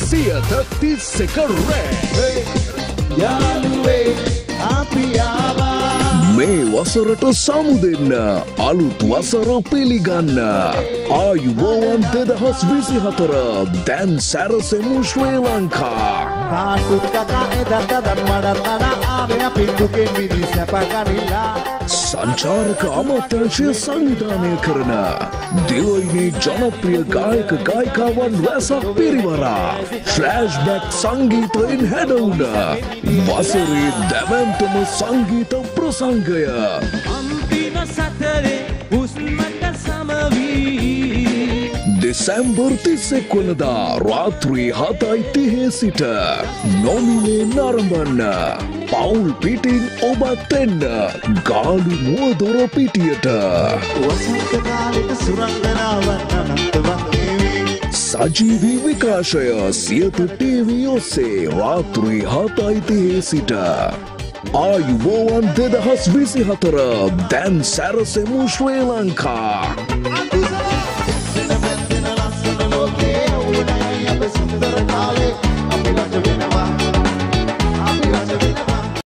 සියත තිස් එක රෑ යාළුවේ අපියාවා මේ වසරට සමු දෙන්න අලුත් වසර පිළිගන්න. ආයුබෝවන් දෙදහස් විසි හතර දැන් සැරසෙමු ශ්‍රී ලංකා. කාටුත් කකා එදට දම්මඩත් අන ආමය පින්දුකෙන් විදි සැපගනිලා සංචාරක අමාත්‍යංශය සංවිධානය කරන දෙවයිනේ ජනප්‍රිය ගායක ගායිකාවන් රැසක් පිරිවරා. ෆ්ලෑෂ්බැක් සංගීතයෙන් හැඩවුන වසරේ දැවන්තම සංගීත ප්‍රසංගය. අන්තිම සතරේ හුස්මට සමවී. දෙසැම්බර් තිස්සෙක් වනදා රාත්‍රී හතයි තිහේ සිට නොමිලේ නරඹන්න පවුල් පිටින් ඔබත් එන්න ගාලු මුවදොර පිටියට. වසන්ත කාලෙට සුරංගනාවන්න නන්තවන්නේවී සජීවී විකාශය සියතු ටීවී ඔස්සේ රාත්‍රී හතයිතිහේ සිට. ආයුබෝවන් දෙදහස් විසි හතර දැන් සැරසෙමු ශ්‍රී ලංකා. අද